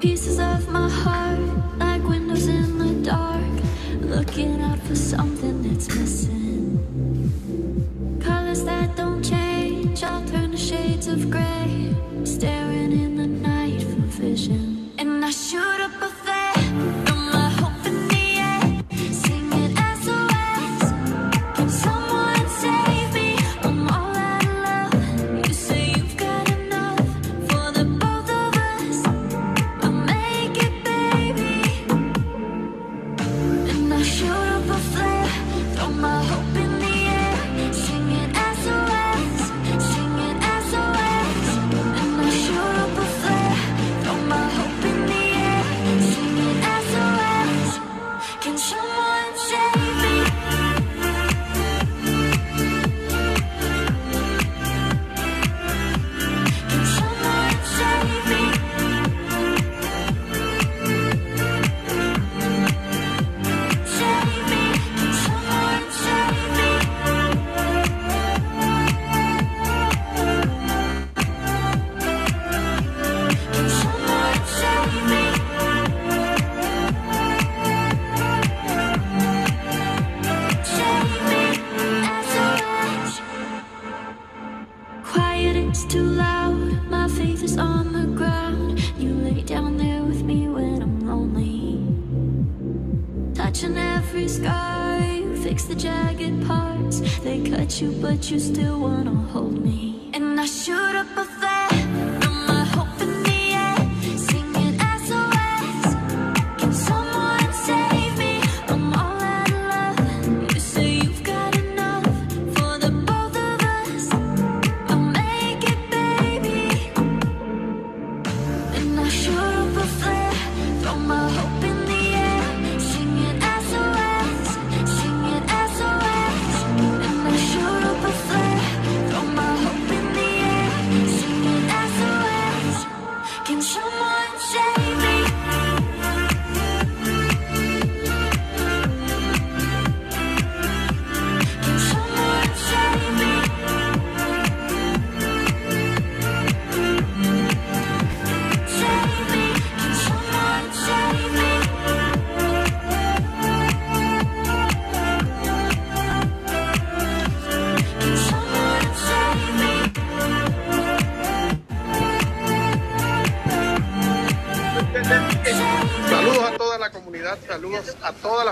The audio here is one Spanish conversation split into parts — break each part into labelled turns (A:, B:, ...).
A: Pieces of my heart, like windows in the dark, looking out for something that's missing. Colors that don't but you still wanna hold me.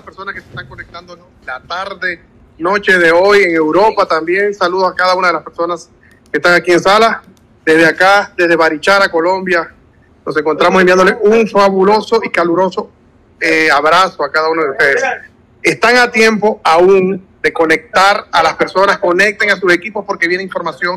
B: Personas que se están conectando la tarde, noche de hoy en Europa también. Saludos a cada una de las personas que están aquí en sala. Desde acá, desde Barichara, Colombia, nos encontramos enviándole un fabuloso y caluroso eh, abrazo a cada uno de ustedes. Están a tiempo aún de conectar a las personas, conecten a sus equipos porque viene información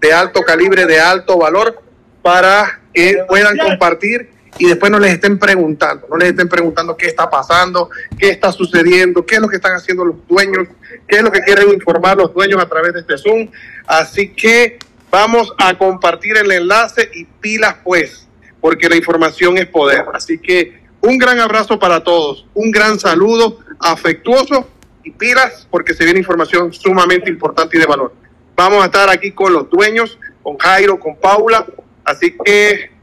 B: de alto calibre, de alto valor, para que puedan compartir y después no les estén preguntando, no les estén preguntando qué está pasando, qué está sucediendo, qué es lo que están haciendo los dueños, qué es lo que quieren informar los dueños a través de este Zoom. Así que vamos a compartir el enlace y pilas pues, porque la información es poder. Así que un gran abrazo para todos, un gran saludo afectuoso y pilas porque se viene información sumamente importante y de valor. Vamos a estar aquí con los dueños, con Jairo, con Paula, así que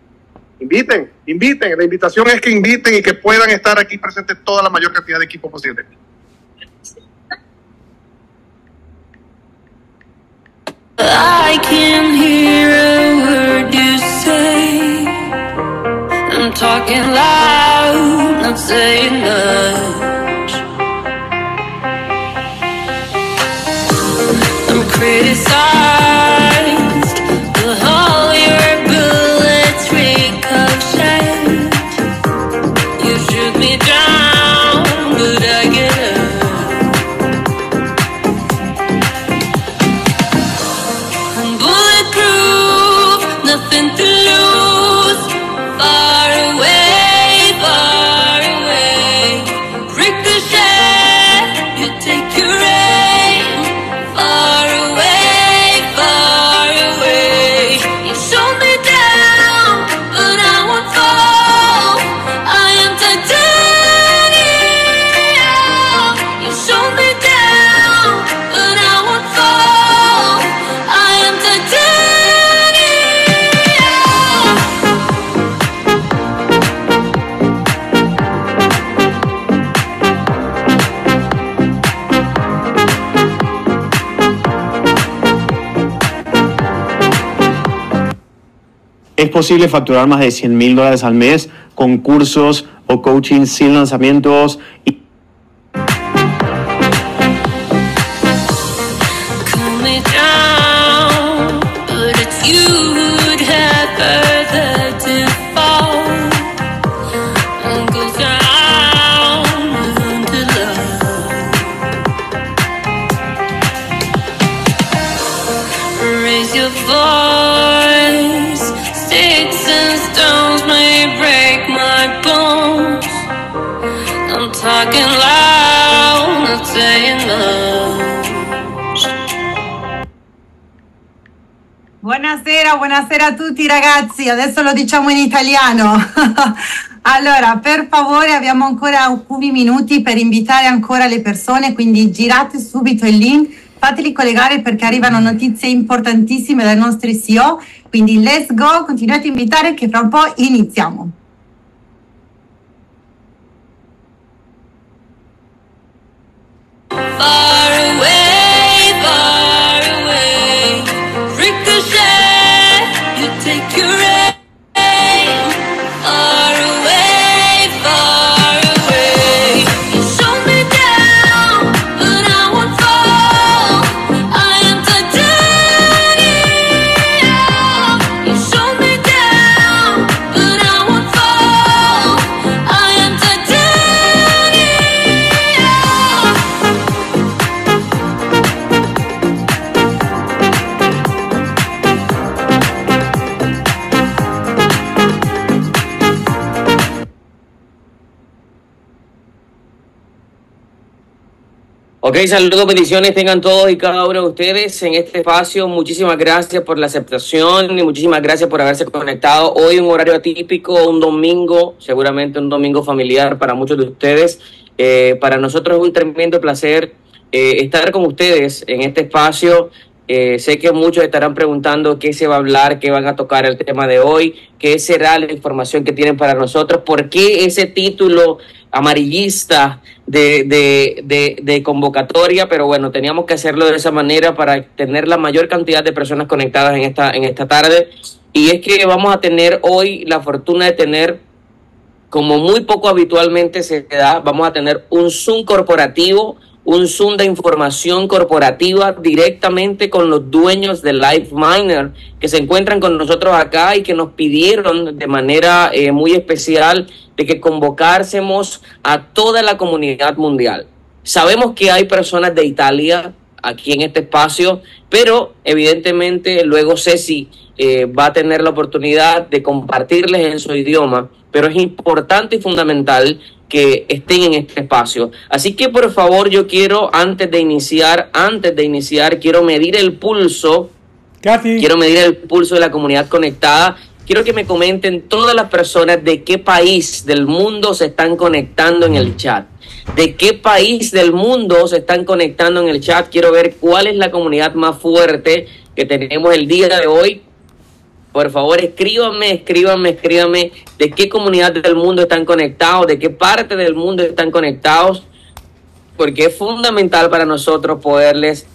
B: inviten, inviten. La invitación es que inviten y que puedan estar aquí presentes toda la mayor cantidad de equipos posible.
A: I hear a word you say. I'm talking loud, saying.
C: Es posible facturar más de 100 mil dólares al mes con cursos o coaching sin lanzamientos y
D: Buonasera, buonasera a tutti ragazzi, adesso lo diciamo in italiano. allora, per favore abbiamo ancora alcuni minuti per invitare ancora le persone, quindi girate subito il link, fateli collegare perché arrivano notizie importantissime dai nostri CEO, quindi let's go, continuate a invitare che fra un po' iniziamo.
A: Far
E: Ok, saludos, bendiciones tengan todos y cada uno de ustedes en este espacio. Muchísimas gracias por la aceptación y muchísimas gracias por haberse conectado. Hoy un horario atípico, un domingo, seguramente un domingo familiar para muchos de ustedes. Eh, para nosotros es un tremendo placer eh, estar con ustedes en este espacio. Eh, sé que muchos estarán preguntando qué se va a hablar, qué van a tocar el tema de hoy, qué será la información que tienen para nosotros, por qué ese título amarillista de, de, de, convocatoria, pero bueno, teníamos que hacerlo de esa manera para tener la mayor cantidad de personas conectadas en esta, en esta tarde. Y es que vamos a tener hoy la fortuna de tener, como muy poco habitualmente se da, vamos a tener un Zoom corporativo un Zoom de información corporativa directamente con los dueños de LifeMiner que se encuentran con nosotros acá y que nos pidieron de manera eh, muy especial de que convocásemos a toda la comunidad mundial. Sabemos que hay personas de Italia aquí en este espacio, pero evidentemente luego Ceci eh, va a tener la oportunidad de compartirles en su idioma, pero es importante y fundamental que estén en este espacio. Así que por favor yo quiero, antes de iniciar, antes de iniciar, quiero medir el pulso. Quiero medir el pulso de la comunidad conectada. Quiero que me comenten todas las personas de qué país del mundo se están conectando en el chat. De qué país del mundo se están conectando en el chat. Quiero ver cuál es la comunidad más fuerte que tenemos el día de hoy por favor, escríbanme, escríbanme, escríbanme de qué comunidad del mundo están conectados, de qué parte del mundo están conectados, porque es fundamental para nosotros poderles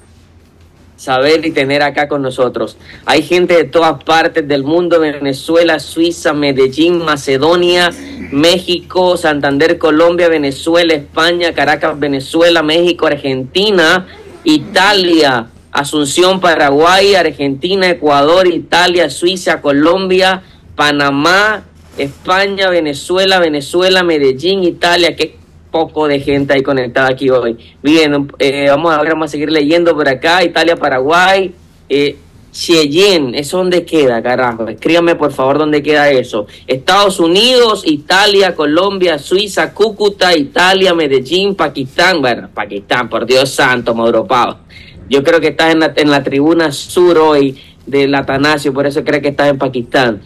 E: saber y tener acá con nosotros. Hay gente de todas partes del mundo, Venezuela, Suiza, Medellín, Macedonia, México, Santander, Colombia, Venezuela, España, Caracas, Venezuela, México, Argentina, Italia, Asunción, Paraguay, Argentina, Ecuador, Italia, Suiza, Colombia, Panamá, España, Venezuela, Venezuela, Medellín, Italia, qué poco de gente hay conectada aquí hoy. Bien, eh, vamos a vamos a seguir leyendo por acá, Italia, Paraguay, eh, Cheyenne, ¿eso dónde queda, carajo? Escríbame por favor dónde queda eso. Estados Unidos, Italia, Colombia, Suiza, Cúcuta, Italia, Medellín, Pakistán, bueno, Pakistán, por Dios santo, Madropado. Yo creo que estás en la, en la tribuna sur hoy del Atanasio, por eso creo que estás en Pakistán.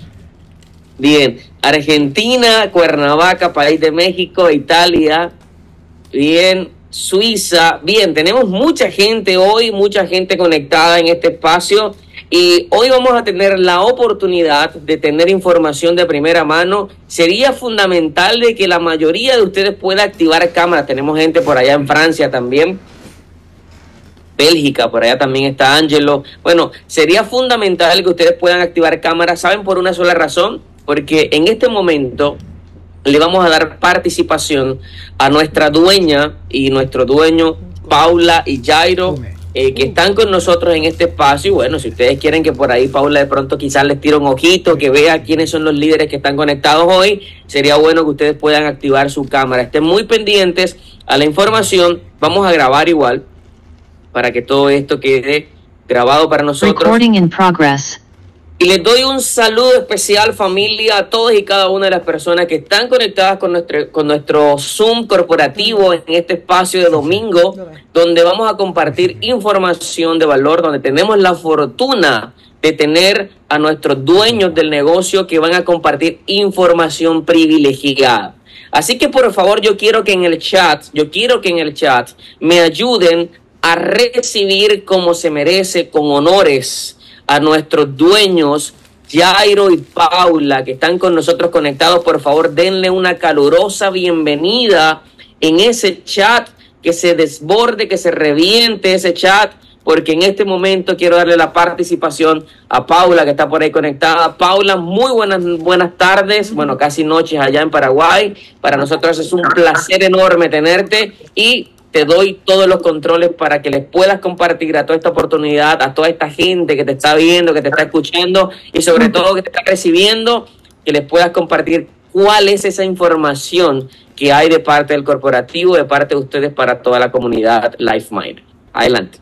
E: Bien, Argentina, Cuernavaca, país de México, Italia, bien, Suiza, bien, tenemos mucha gente hoy, mucha gente conectada en este espacio y hoy vamos a tener la oportunidad de tener información de primera mano. Sería fundamental de que la mayoría de ustedes pueda activar cámaras. Tenemos gente por allá en Francia también Bélgica, por allá también está Angelo. Bueno, sería fundamental que ustedes puedan activar cámaras, ¿saben? Por una sola razón, porque en este momento le vamos a dar participación a nuestra dueña y nuestro dueño, Paula y Jairo. Eh, que están con nosotros en este espacio. Y bueno, si ustedes quieren que por ahí Paula de pronto quizás les tire un ojito, que vea quiénes son los líderes que están conectados hoy, sería bueno que ustedes puedan activar su cámara. Estén muy pendientes a la información. Vamos a grabar igual para que todo esto quede grabado para nosotros. Y les doy un saludo especial familia a todos y cada una de las personas que están conectadas con nuestro, con nuestro Zoom corporativo en este espacio de domingo, donde vamos a compartir información de valor, donde tenemos la fortuna de tener a nuestros dueños del negocio que van a compartir información privilegiada. Así que por favor yo quiero que en el chat, yo quiero que en el chat me ayuden a recibir como se merece con honores a nuestros dueños Jairo y Paula que están con nosotros conectados. Por favor, denle una calurosa bienvenida en ese chat, que se desborde, que se reviente ese chat, porque en este momento quiero darle la participación a Paula que está por ahí conectada. Paula, muy buenas, buenas tardes, bueno, casi noches allá en Paraguay. Para nosotros es un placer enorme tenerte y te doy todos los controles para que les puedas compartir a toda esta oportunidad, a toda esta gente que te está viendo, que te está escuchando y sobre todo que te está recibiendo, que les puedas compartir cuál es esa información que hay de parte del corporativo, de parte de ustedes para toda la comunidad LifeMind. Adelante.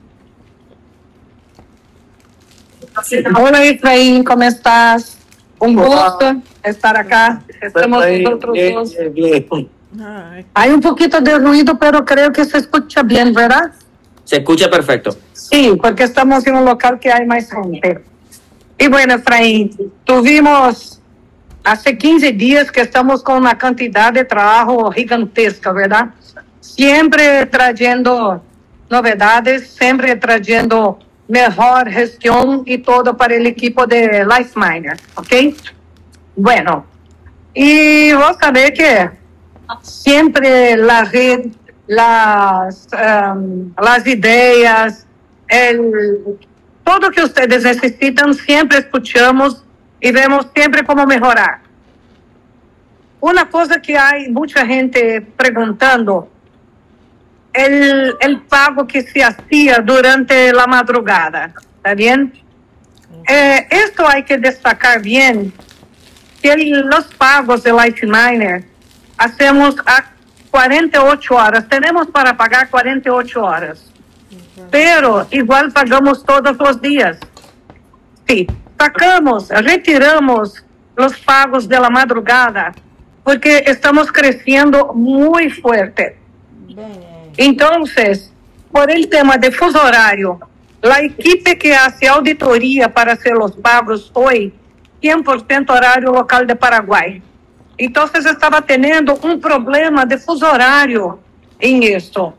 F: Hola Efraín, ¿cómo estás? Un gusto estar acá. Estamos nosotros dos. Hay un poquito de ruido, pero creo que se escucha bien, ¿verdad?
E: Se escucha perfecto.
F: Sí, porque estamos en un local que hay más gente. Y bueno, Efraín, tuvimos hace 15 días que estamos con una cantidad de trabajo gigantesca, ¿verdad? Siempre trayendo novedades, siempre trayendo mejor gestión y todo para el equipo de Life Miner, ¿ok? Bueno, y vos sabés que siempre la red, las, um, las ideas, el, todo que ustedes necesitan, siempre escuchamos y vemos siempre cómo mejorar. Una cosa que hay mucha gente preguntando, el, el pago que se hacía durante la madrugada, ¿está bien? Eh, esto hay que destacar bien, que los pagos de Life Miner hacemos a 48 horas, tenemos para pagar 48 horas, pero igual pagamos todos los días. Sí, sacamos, retiramos los pagos de la madrugada porque estamos creciendo muy fuerte. Entonces, por el tema de fuso horario, la equipe que hace auditoría para hacer los pagos hoy, 100% horario local de Paraguay. Entonces estaba teniendo un problema de fuso horario en esto.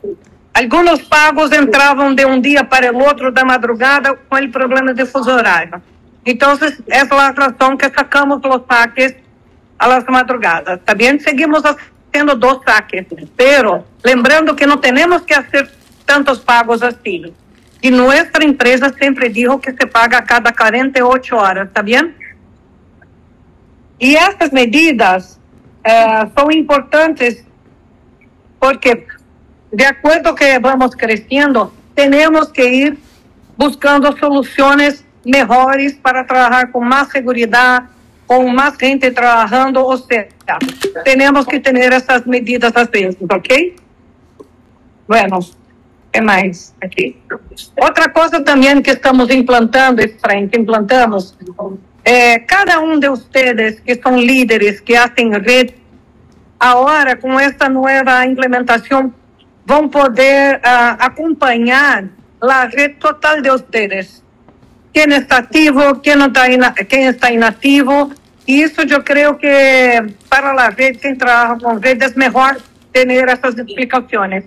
F: Algunos pagos entraban de un día para el otro de madrugada con el problema de fuso horario. Entonces, esa es la razón que sacamos los saques a las madrugadas. También seguimos haciendo dos saques, pero lembrando que no tenemos que hacer tantos pagos así. Y nuestra empresa siempre dijo que se paga a cada 48 horas, ¿está bien? Y estas medidas eh, son importantes porque de acuerdo que vamos creciendo, tenemos que ir buscando soluciones mejores para trabajar con más seguridad, con más gente trabajando, o sea, tenemos que tener essas medidas às vezes, ok? Bueno, é mais aqui. Outra coisa também que estamos implantando, que implantamos, é, cada um de vocês que são líderes, que fazem rede, agora com esta nova implementação, vão poder ah, acompanhar a rede total de vocês. Quem está ativo, quem, não está ina quem está inativo. E isso eu que para a rede, quem trabalha com rede, é melhor ter essas explicações.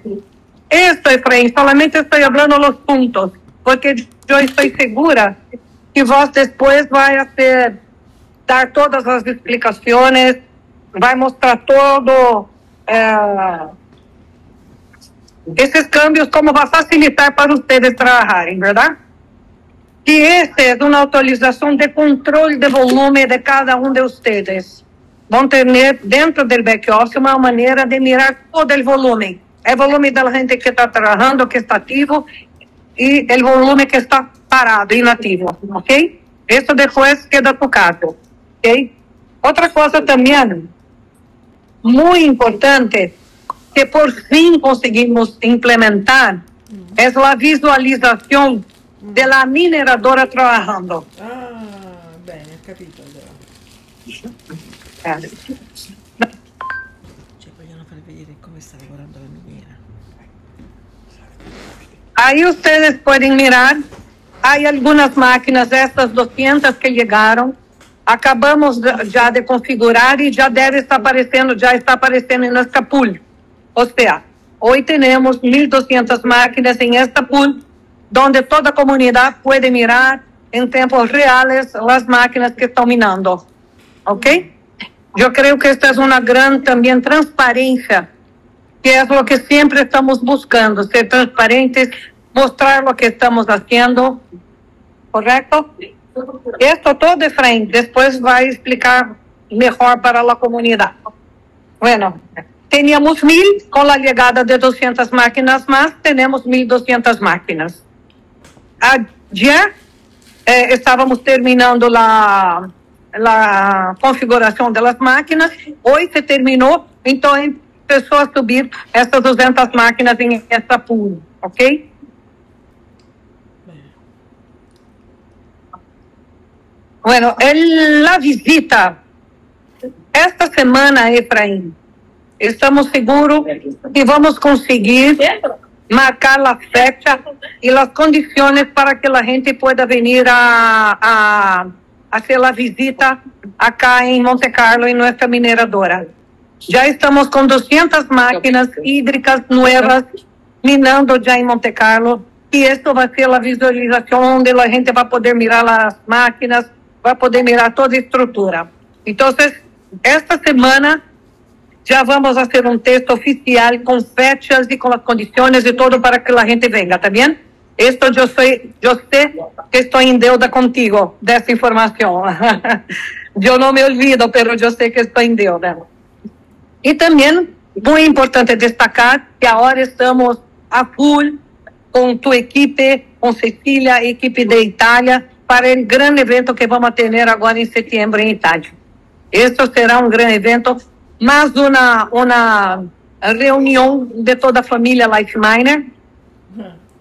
F: Esto, Efraín, solamente estoy hablando los puntos, porque yo estoy segura que vos después vai a hacer, dar todas as explicações, vai mostrar todo eh, esses cambios, como vai facilitar para ustedes trabalharem, ¿verdad? E esta é uma atualização de controle de volume de cada um de ustedes. Vão ter dentro do back-office uma maneira de mirar todo o volume. É volume da gente que está trabalhando, que está ativo, e o volume que está parado, inativo, ok? Isso depois queda tocado, ok? Outra coisa também, muito importante, que por fim conseguimos implementar, é a visualização da mineradora trabalhando.
G: Ah, capito allora. Cioè, vogliono far vedere come sta lavorando la miniera.
F: Aí ustedes pueden mirar, hay algunas máquinas, estas 200 que llegaron, acabamos já de configurar e já deve estar aparecendo, já está aparecendo em pool. O sea, hoy tenemos 1.200 máquinas en esta pool, donde toda a comunidade pode mirar em tempos reais as máquinas que estão minando. ¿Ok? Eu creio que esta é uma grande também transparência que é o que sempre estamos buscando, ser transparentes, mostrar o que estamos fazendo, correto? Esto todo, Efraín, depois vai explicar melhor para a comunidade. Bueno, teníamos mil, com a chegada de 200 máquinas mais, temos 1.200 máquinas. Ayer eh, estávamos terminando a la configuração das máquinas, hoje se terminou, então empezou a subir essas 200 máquinas em essa pool, ok? Bueno, el- la visita esta semana, Efraim, estamos seguros que vamos conseguir marcar la fecha y las condiciones para que la gente pueda venir a, a hacer la visita acá en Monte Carlo, en nuestra mineradora. Ya estamos con 200 máquinas hídricas nuevas minando ya en Monte Carlo y esto va a ser la visualización donde la gente va a poder mirar las máquinas, va a poder mirar toda la estructura. Entonces, esta semana ya vamos a hacer un texto oficial con fechas y con las condiciones y todo para que la gente venga, ¿está bien? Esto yo soy, yo sé que estoy en deuda contigo de esa información. yo no me olvido, pero yo sé que estoy en deuda. Y también, muy importante destacar que ahora estamos a full con tu equipe, con Cecilia, equipe de Italia, para el gran evento que vamos a tener ahora en septiembre en Italia. Esto será un gran evento más una, una reunión de toda a família Life Miner,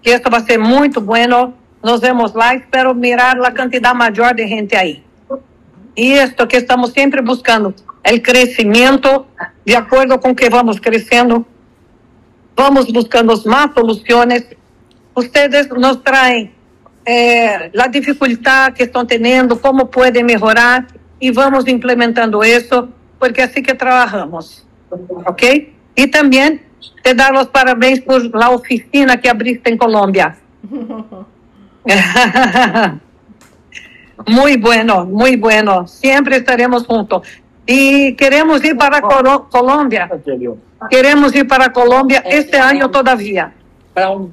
F: que esto va a ser muito bueno. Nos vemos lá, espero mirar a quantidade maior de gente aí. E esto que estamos sempre buscando, o crescimento, de acordo com que vamos crescendo, vamos buscando más soluções. Ustedes nos traem eh, a dificuldade que estão tendo, como podem melhorar, e vamos implementando isso porque así que trabajamos. ¿Ok? Y también te dar los parabéns por la oficina que abriste en Colombia. muy bueno, muy bueno. Siempre estaremos juntos. Y queremos ir para Colo- Colombia. Queremos ir para Colombia este año todavía.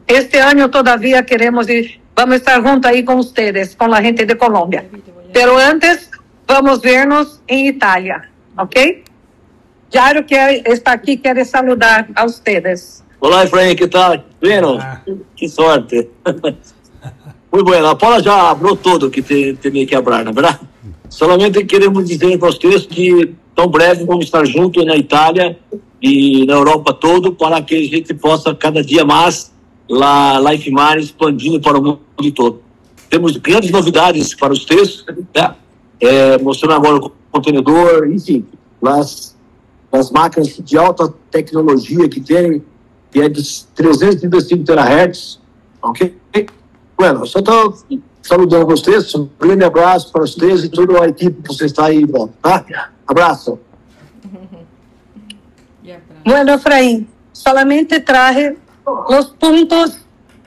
F: Este año todavía queremos ir. Vamos a estar juntos ahí con ustedes, con la gente de Colombia. Pero antes vamos vernos en Italia. ¿Ok? Jairo que está aquí quiere saludar a ustedes.
H: Olá, Efraim, que tal? Bueno, que sorte. Muy bueno, a Paula já habló todo que te, que hablar, na verdade? Solamente queremos dizer para vocês que tão breve vamos estar juntos na Itália e na Europa todo para que a gente possa cada dia mais lá Life Mar expandindo para o mundo todo. Temos grandes novidades para os textos, né? É, mostrando agora o contenedor, enfim, as, as máquinas de alta tecnologia que tem, que é de 335 terahertz, ok? Bueno, só estou saludando vocês, um grande abraço para vocês e toda a equipe que você está aí, bom, tá? Abraço.
F: Bueno, Efraín, solamente traje los puntos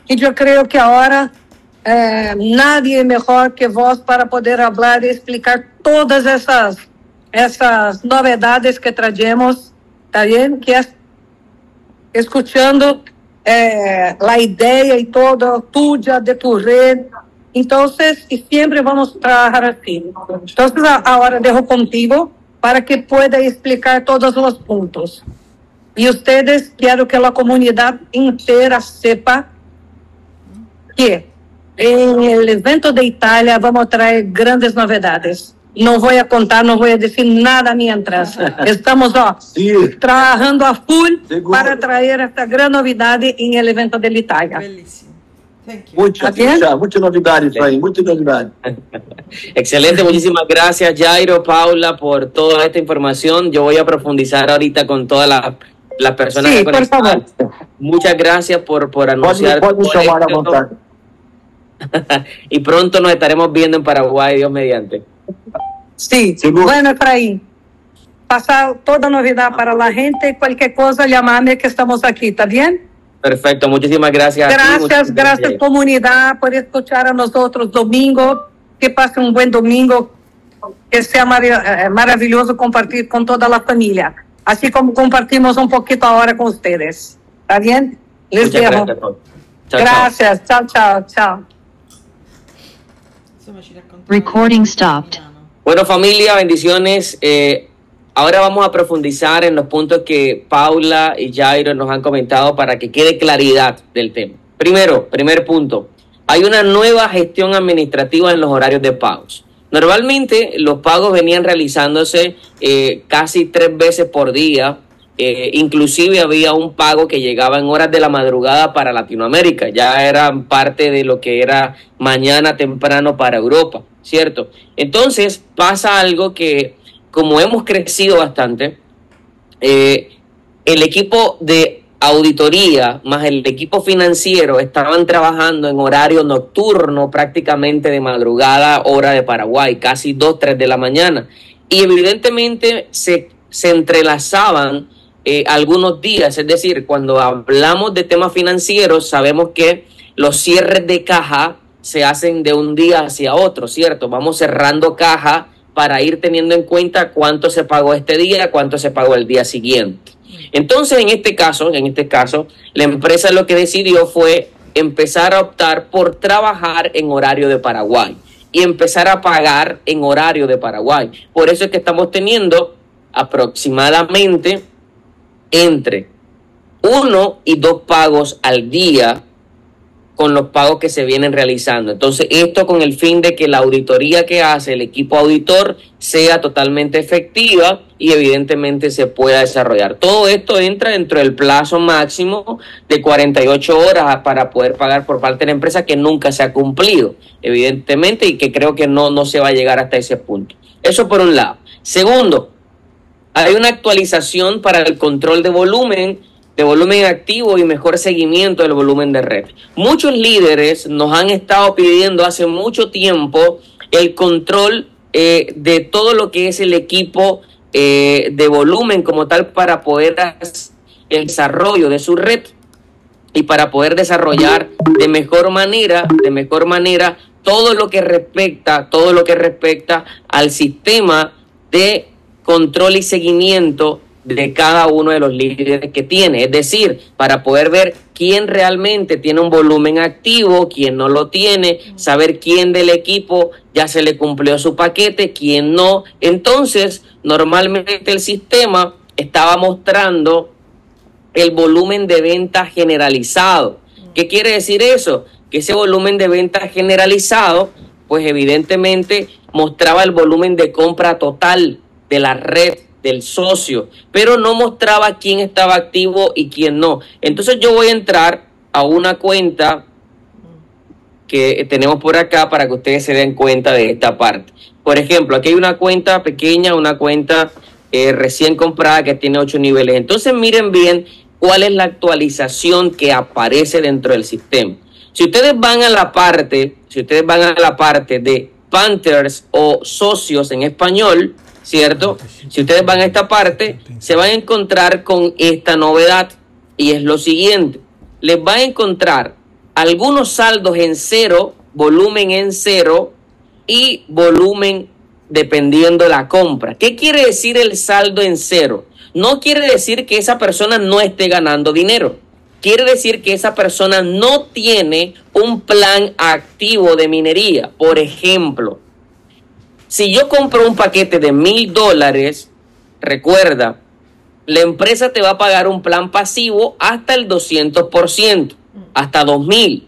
F: que yo creo que ahora eh, nadie mejor que vos para poder hablar y explicar todas esas, esas novedades que traemos, ¿está bien? Que es escuchando eh, la idea y todo tuya de tu red. Entonces, y siempre vamos a trabajar así. Entonces, a- ahora dejo contigo para que pueda explicar todos los puntos. Y ustedes, quiero que la comunidad entera sepa que en el evento de Italia vamos a traer grandes novedades. No voy a contar, no voy a decir nada mientras. Estamos ó, trabajando a full
H: Seguro.
F: para traer esta gran novedad en el evento de Italia.
H: Muita, muita novidade, Efraim, muita novidade.
E: Excelente, muchísimas gracias Jairo, Paula, por toda esta información. Yo voy a profundizar ahorita con todas las las personas
F: Sí,
E: que
F: por favor.
E: Muchas gracias por, por anunciar. y pronto nos estaremos viendo en Paraguay, Dios mediante.
F: Sí,
H: Seguro.
F: bueno, Efraín. Pasar toda novedad para la gente, cualquier cosa, llamarme que estamos aquí, ¿está bien?
E: Perfecto, muchísimas gracias. ti,
F: Gracias,
E: muchísimas
F: gracias comunidad por escuchar a nosotros domingo. Que pase un buen domingo, que sea marav- eh, maravilloso compartir con toda la familia, así como compartimos un poquito ahora con ustedes. ¿Está bien? Les
E: Muchas
F: dejo.
E: gracias. Chao, chao.
F: Chao.
I: Recording stopped.
E: Bueno, familia, bendiciones. Eh, ahora vamos a profundizar en los puntos que Paula y Jairo nos han comentado para que quede claridad del tema. Primero, primer punto, hay una nueva gestión administrativa en los horarios de pagos. Normalmente los pagos venían realizándose eh, casi tres veces por día. eh, inclusive había un pago que llegaba en horas de la madrugada para Latinoamérica. Ya eran parte de lo que era mañana temprano para Europa, ¿cierto? Entonces pasa algo que como hemos crecido bastante, eh, el equipo de auditoría más el equipo financiero estaban trabajando en horario nocturno, prácticamente de madrugada, hora de Paraguay, casi 2, 3 de la mañana. Y evidentemente se, se entrelazaban eh, algunos días, es decir, cuando hablamos de temas financieros, sabemos que los cierres de caja se hacen de un día hacia otro, ¿cierto? Vamos cerrando caja para ir teniendo en cuenta cuánto se pagó este día, cuánto se pagó el día siguiente. Entonces, en este caso, en este caso, la empresa lo que decidió fue empezar a optar por trabajar en horario de Paraguay y empezar a pagar en horario de Paraguay. Por eso es que estamos teniendo aproximadamente entre uno y dos pagos al día con los pagos que se vienen realizando. Entonces, esto con el fin de que la auditoría que hace el equipo auditor sea totalmente efectiva y evidentemente se pueda desarrollar. Todo esto entra dentro del plazo máximo de 48 horas para poder pagar por parte de la empresa que nunca se ha cumplido, evidentemente, y que creo que no, no se va a llegar hasta ese punto. Eso por un lado. Segundo, hay una actualización para el control de volumen de volumen activo y mejor seguimiento del volumen de red. Muchos líderes nos han estado pidiendo hace mucho tiempo el control eh, de todo lo que es el equipo eh, de volumen como tal para poder el desarrollo de su red y para poder desarrollar de mejor manera, de mejor manera todo lo que respecta, todo lo que respecta al sistema de control y seguimiento de cada uno de los líderes que tiene. Es decir, para poder ver quién realmente tiene un volumen activo, quién no lo tiene, saber quién del equipo ya se le cumplió su paquete, quién no. Entonces, normalmente el sistema estaba mostrando el volumen de venta generalizado. ¿Qué quiere decir eso? Que ese volumen de venta generalizado, pues evidentemente mostraba el volumen de compra total de la red del socio, pero no mostraba quién estaba activo y quién no. Entonces yo voy a entrar a una cuenta que tenemos por acá para que ustedes se den cuenta de esta parte. Por ejemplo, aquí hay una cuenta pequeña, una cuenta eh, recién comprada que tiene ocho niveles. Entonces miren bien cuál es la actualización que aparece dentro del sistema. Si ustedes van a la parte, si ustedes van a la parte de Panthers o socios en español, ¿cierto? Si ustedes van a esta parte, se van a encontrar con esta novedad y es lo siguiente. Les va a encontrar algunos saldos en cero, volumen en cero y volumen dependiendo la compra. ¿Qué quiere decir el saldo en cero? No quiere decir que esa persona no esté ganando dinero. Quiere decir que esa persona no tiene un plan activo de minería. Por ejemplo, si yo compro un paquete de mil dólares, recuerda, la empresa te va a pagar un plan pasivo hasta el 200%, hasta 2000.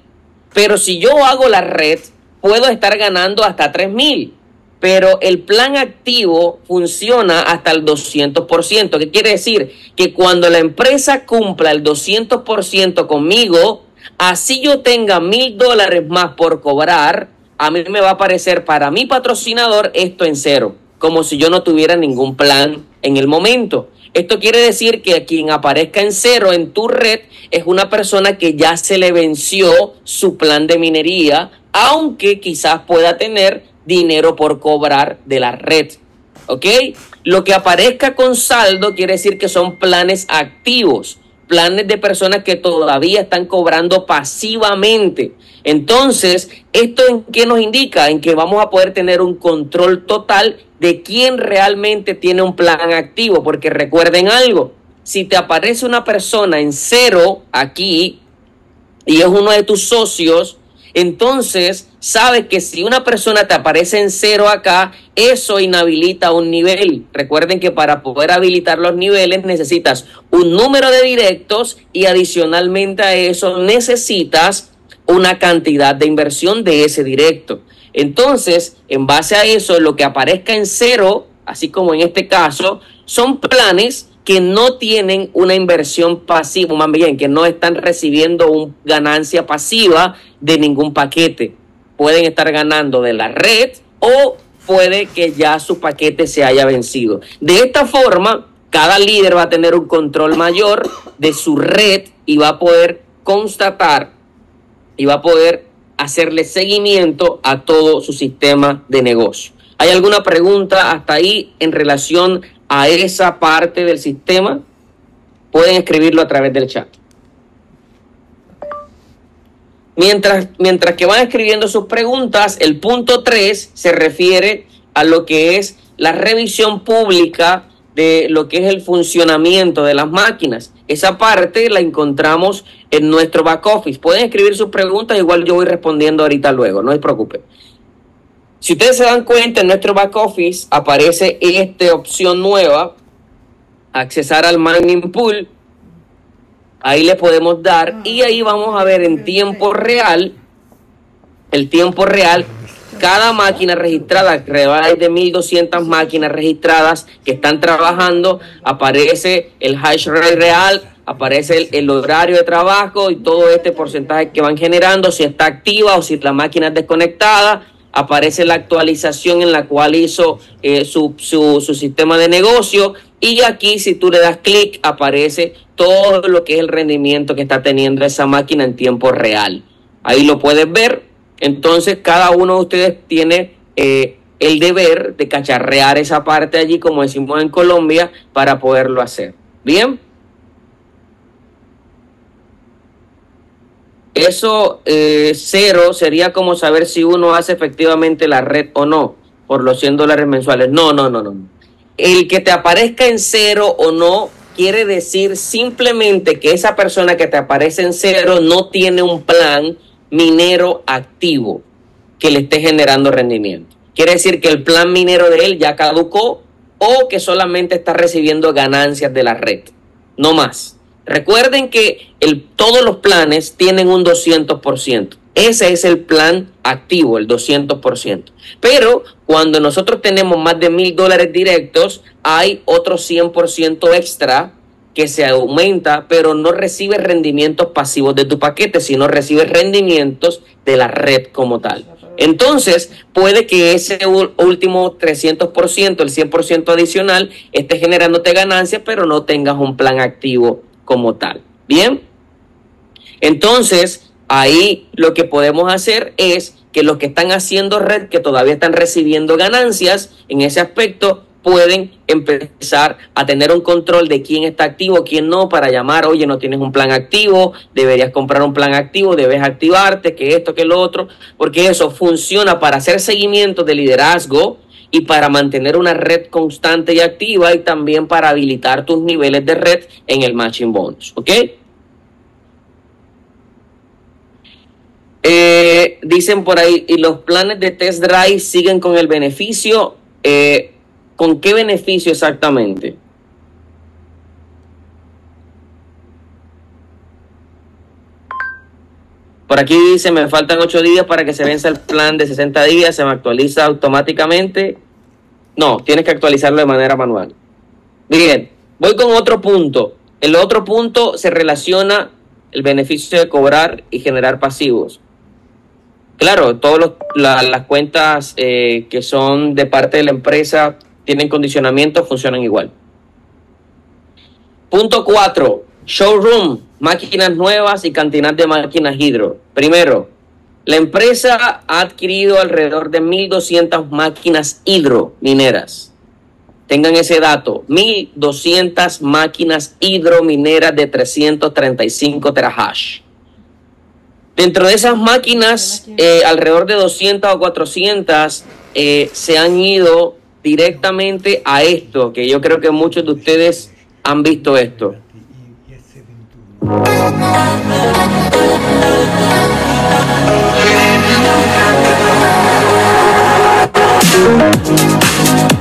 E: Pero si yo hago la red, puedo estar ganando hasta 3000. Pero el plan activo funciona hasta el 200%. ¿Qué quiere decir? Que cuando la empresa cumpla el 200% conmigo, así yo tenga mil dólares más por cobrar, a mí me va a aparecer para mi patrocinador esto en cero, como si yo no tuviera ningún plan en el momento. Esto quiere decir que quien aparezca en cero en tu red es una persona que ya se le venció su plan de minería, aunque quizás pueda tener dinero por cobrar de la red. ¿Ok? Lo que aparezca con saldo quiere decir que son planes activos planes de personas que todavía están cobrando pasivamente. Entonces, ¿esto en qué nos indica? En que vamos a poder tener un control total de quién realmente tiene un plan activo, porque recuerden algo, si te aparece una persona en cero aquí y es uno de tus socios, entonces sabes que si una persona te aparece en cero acá, eso inhabilita un nivel. Recuerden que para poder habilitar los niveles necesitas un número de directos y adicionalmente a eso necesitas una cantidad de inversión de ese directo. Entonces, en base a eso, lo que aparezca en cero, así como en este caso, son planes que no tienen una inversión pasiva, más bien, que no están recibiendo una ganancia pasiva de ningún paquete. Pueden estar ganando de la red o puede que ya su paquete se haya vencido. De esta forma, cada líder va a tener un control mayor de su red y va a poder constatar y va a poder hacerle seguimiento a todo su sistema de negocio. ¿Hay alguna pregunta hasta ahí en relación a esa parte del sistema? Pueden escribirlo a través del chat. Mientras, mientras que van escribiendo sus preguntas, el punto 3 se refiere a lo que es la revisión pública de lo que es el funcionamiento de las máquinas. Esa parte la encontramos en nuestro back office. Pueden escribir sus preguntas, igual yo voy respondiendo ahorita luego, no se preocupen. Si ustedes se dan cuenta, en nuestro back office aparece esta opción nueva, accesar al mining pool. Ahí le podemos dar y ahí vamos a ver en tiempo real, el tiempo real cada máquina registrada, alrededor de 1.200 máquinas registradas que están trabajando, aparece el hash rate real, aparece el, horario de trabajo y todo este porcentaje que van generando, si está activa o si la máquina es desconectada, aparece la actualización en la cual hizo eh, su, su, sistema de negocio y aquí si tú le das clic aparece todo lo que es el rendimiento que está teniendo esa máquina en tiempo real. Ahí lo puedes ver entonces, cada uno de ustedes tiene eh, el deber de cacharrear esa parte allí, como decimos en Colombia, para poderlo hacer. ¿Bien? Eso eh, cero sería como saber si uno hace efectivamente la red o no, por los 100 dólares mensuales. No, no, no, no. El que te aparezca en cero o no quiere decir simplemente que esa persona que te aparece en cero no tiene un plan minero activo que le esté generando rendimiento. Quiere decir que el plan minero de él ya caducó o que solamente está recibiendo ganancias de la red. No más. Recuerden que todos los planes tienen un 200%. Ese es el plan activo, el 200%. Pero cuando nosotros tenemos más de mil dólares directos, hay otro 100% extra que se aumenta, pero no recibe rendimientos pasivos de tu paquete, sino recibe rendimientos de la red como tal. Entonces, puede que ese último 300%, el 100% adicional, esté generándote ganancias, pero no tengas un plan activo como tal. Bien. Entonces, ahí lo que podemos hacer es que los que están haciendo red, que todavía están recibiendo ganancias en ese aspecto, pueden empezar a tener un control de quién está activo, quién no, para llamar, oye, no tienes un plan activo, deberías comprar un plan activo, debes activarte, que esto, que lo otro, porque eso funciona para hacer seguimiento de liderazgo y para mantener una red constante y activa y también para habilitar tus niveles de red en el matching bonus, ¿ok? Eh, dicen por ahí, y los planes de test drive siguen con el beneficio. Eh, ¿Con qué beneficio exactamente? Por aquí dice, me faltan ocho días para que se venza el plan de 60 días, se me actualiza automáticamente. No, tienes que actualizarlo de manera manual. Bien, voy con otro punto. El otro punto se relaciona el beneficio de cobrar y generar pasivos. Claro, todas las cuentas eh, que son de parte de la empresa tienen condicionamiento, funcionan igual. Punto 4. Showroom, máquinas nuevas y cantidad de máquinas hidro. Primero, la empresa ha adquirido alrededor de 1.200 máquinas hidro mineras. Tengan ese dato, 1.200 máquinas hidromineras de 335 terahash. Dentro de esas máquinas, eh, alrededor de 200 o 400 eh, se han ido directamente a esto, que yo creo que muchos de ustedes han visto esto. Thank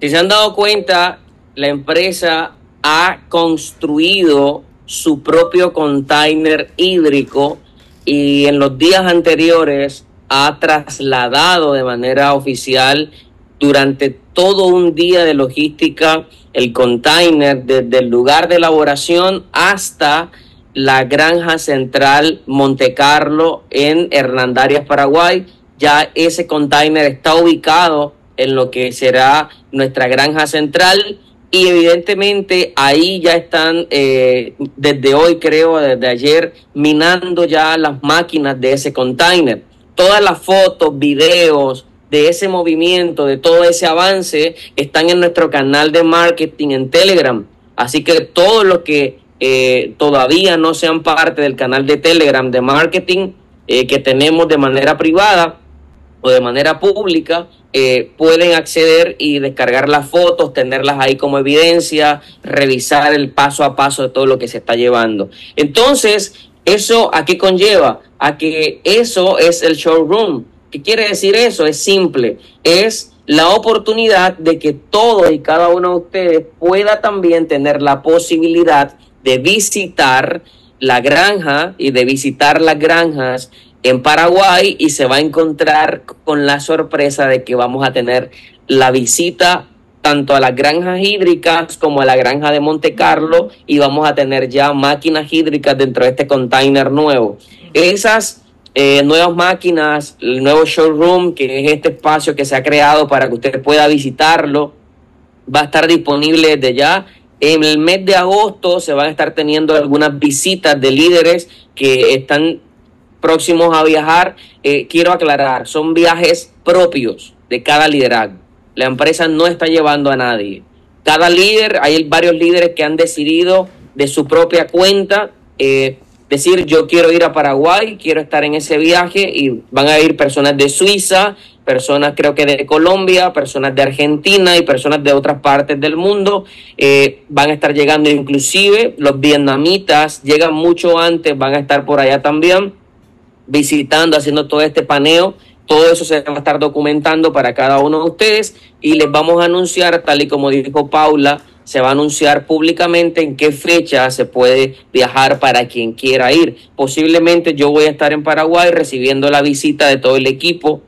E: Si se han dado cuenta, la empresa ha construido su propio container hídrico y en los días anteriores ha trasladado de manera oficial durante todo un día de logística el container desde el lugar de elaboración hasta la granja central Monte Carlo en Hernandarias, Paraguay. Ya ese container está ubicado en lo que será nuestra granja central y evidentemente ahí ya están eh, desde hoy creo, desde ayer, minando ya las máquinas de ese container. Todas las fotos, videos de ese movimiento, de todo ese avance, están en nuestro canal de marketing en Telegram. Así que todos los que eh, todavía no sean parte del canal de Telegram de marketing eh, que tenemos de manera privada o de manera pública, eh, pueden acceder y descargar las fotos, tenerlas ahí como evidencia, revisar el paso a paso de todo lo que se está llevando. Entonces, ¿eso a qué conlleva? A que eso es el showroom. ¿Qué quiere decir eso? Es simple, es la oportunidad de que todos y cada uno de ustedes pueda también tener la posibilidad de visitar la granja y de visitar las granjas en Paraguay y se va a encontrar con la sorpresa de que vamos a tener la visita tanto a las granjas hídricas como a la granja de Monte Carlo y vamos a tener ya máquinas hídricas dentro de este container nuevo. Esas eh, nuevas máquinas, el nuevo showroom, que es este espacio que se ha creado para que usted pueda visitarlo, va a estar disponible desde ya. En el mes de agosto se van a estar teniendo algunas visitas de líderes que están próximos a viajar, eh, quiero aclarar, son viajes propios de cada liderazgo. La empresa no está llevando a nadie. Cada líder, hay varios líderes que han decidido de su propia cuenta eh, decir yo quiero ir a Paraguay, quiero estar en ese viaje y van a ir personas de Suiza, personas creo que de Colombia, personas de Argentina y personas de otras partes del mundo. Eh, van a estar llegando inclusive los vietnamitas, llegan mucho antes, van a estar por allá también visitando, haciendo todo este paneo. Todo eso se va a estar documentando para cada uno de ustedes y les vamos a anunciar, tal y como dijo Paula, se va a anunciar públicamente en qué fecha se puede viajar para quien quiera ir. Posiblemente yo voy a estar en Paraguay recibiendo la visita de todo el equipo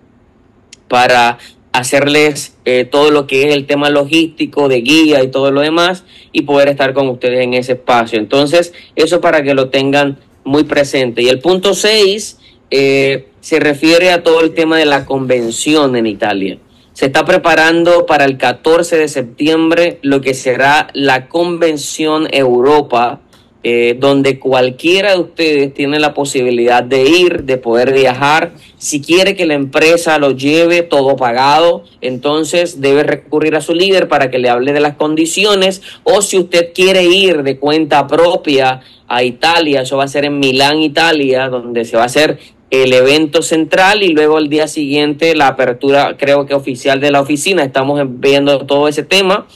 E: para hacerles eh, todo lo que es el tema logístico, de guía y todo lo demás y poder estar con ustedes en ese espacio. Entonces, eso para que lo tengan muy presente. Y el punto 6 eh, se refiere a todo el tema de la convención en Italia. Se está preparando para el 14 de septiembre lo que será la Convención Europa, eh, donde cualquiera de ustedes tiene la posibilidad de ir, de poder viajar. Si quiere que la empresa lo lleve todo pagado, entonces debe recurrir a su líder para que le hable de las condiciones. O si usted quiere ir de cuenta propia a Italia, eso va a ser en Milán, Italia, donde se va a hacer el evento central y luego el día siguiente la apertura, creo que oficial de la oficina. Estamos viendo todo ese tema.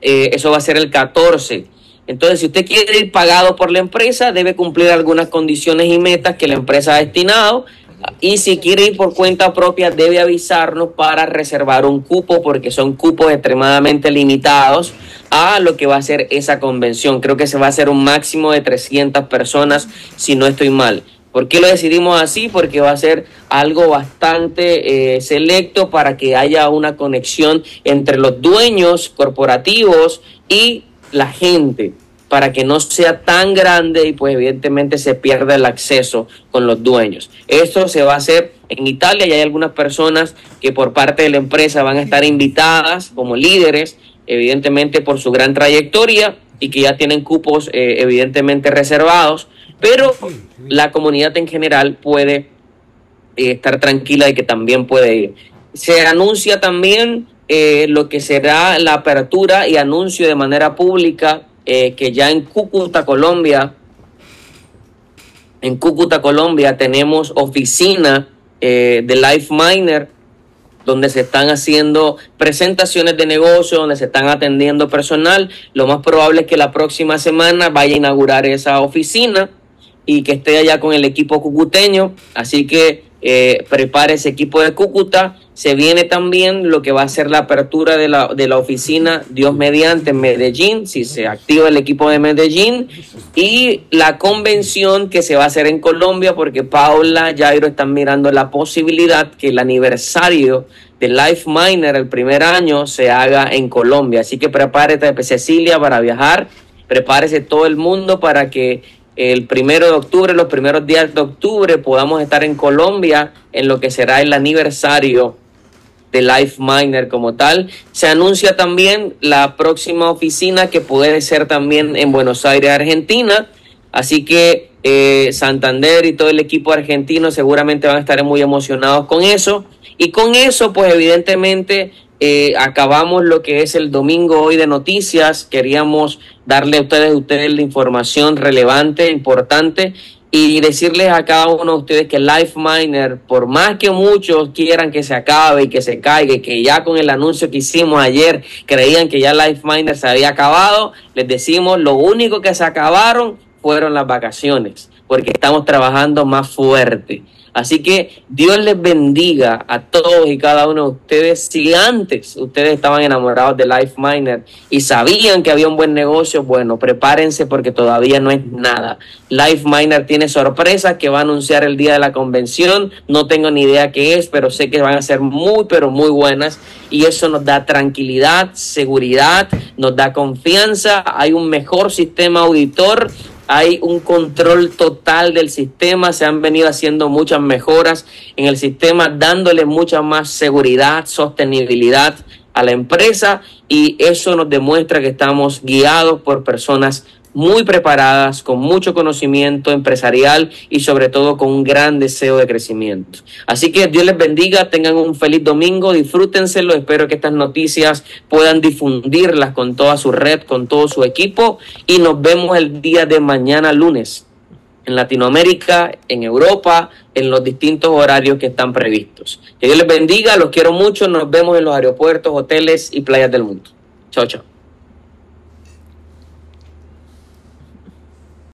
E: Eh, eso va a ser el 14. Entonces, si usted quiere ir pagado por la empresa, debe cumplir algunas condiciones y metas que la empresa ha destinado. Y si quiere ir por cuenta propia, debe avisarnos para reservar un cupo, porque son cupos extremadamente limitados a lo que va a ser esa convención. Creo que se va a hacer un máximo de 300 personas, si no estoy mal. ¿Por qué lo decidimos así? Porque va a ser algo bastante eh, selecto para que haya una conexión entre los dueños corporativos y la gente, para que no sea tan grande y pues evidentemente se pierda el acceso con los dueños. Esto se va a hacer en Italia y hay algunas personas que por parte de la empresa van a estar invitadas como líderes, evidentemente por su gran trayectoria y que ya tienen cupos eh, evidentemente reservados pero la comunidad en general puede eh, estar tranquila de que también puede ir. Se anuncia también eh, lo que será la apertura y anuncio de manera pública eh, que ya en Cúcuta, Colombia, en Cúcuta, Colombia, tenemos oficina de Life Miner donde se están haciendo presentaciones de negocio, donde se están atendiendo personal. Lo más probable es que la próxima semana vaya a inaugurar esa oficina y que esté allá con el equipo cucuteño. Así que eh, prepare ese equipo de Cúcuta. Se viene también lo que va a ser la apertura de la, de la oficina Dios mediante en Medellín, si se activa el equipo de Medellín, y la convención que se va a hacer en Colombia, porque Paula, Jairo están mirando la posibilidad que el aniversario de Life Miner, el primer año, se haga en Colombia. Así que prepárate, Cecilia, para viajar. Prepárese todo el mundo para que el primero de octubre, los primeros días de octubre, podamos estar en Colombia en lo que será el aniversario de Life Miner como tal. Se anuncia también la próxima oficina que puede ser también en Buenos Aires, Argentina. Así que eh, Santander y todo el equipo argentino seguramente van a estar muy emocionados con eso. Y con eso, pues evidentemente eh, acabamos lo que es el domingo hoy de noticias. Queríamos darle a ustedes, a ustedes la información relevante, importante y decirles a cada uno de ustedes que Life Miner, por más que muchos quieran que se acabe y que se caiga, que ya con el anuncio que hicimos ayer creían que ya Life Miner se había acabado, les decimos lo único que se acabaron fueron las vacaciones, porque estamos trabajando más fuerte. Así que Dios les bendiga a todos y cada uno de ustedes. Si antes ustedes estaban enamorados de Life Miner y sabían que había un buen negocio, bueno, prepárense porque todavía no es nada. Life Miner tiene sorpresas que va a anunciar el día de la convención. No tengo ni idea qué es, pero sé que van a ser muy, pero muy buenas. Y eso nos da tranquilidad, seguridad, nos da confianza. Hay un mejor sistema auditor hay un control total del sistema, se han venido haciendo muchas mejoras en el sistema, dándole mucha más seguridad, sostenibilidad a la empresa y eso nos demuestra que estamos guiados por personas muy preparadas, con mucho conocimiento empresarial y sobre todo con un gran deseo de crecimiento. Así que Dios les bendiga, tengan un feliz domingo, disfrútenselo, espero que estas noticias puedan difundirlas con toda su red, con todo su equipo y nos vemos el día de mañana lunes en Latinoamérica, en Europa, en los distintos horarios que están previstos. Que Dios les bendiga, los quiero mucho, nos vemos en los aeropuertos, hoteles y playas del mundo. Chao, chao.